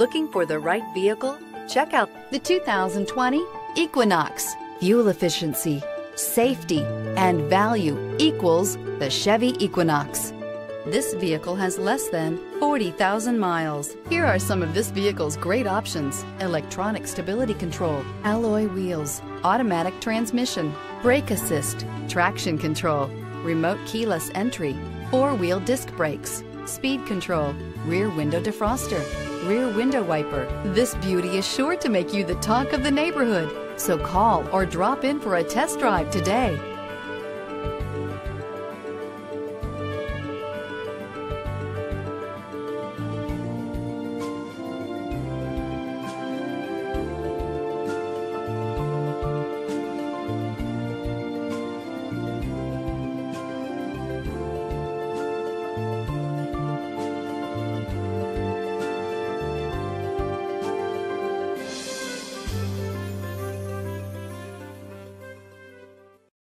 Looking for the right vehicle? Check out the 2020 Equinox. Fuel efficiency, safety, and value equals the Chevy Equinox. This vehicle has less than 40,000 miles. Here are some of this vehicle's great options. Electronic stability control, alloy wheels, automatic transmission, brake assist, traction control, remote keyless entry, four-wheel disc brakes, speed control, rear window defroster, rear window wiper. This beauty is sure to make you the talk of the neighborhood. So call or drop in for a test drive today.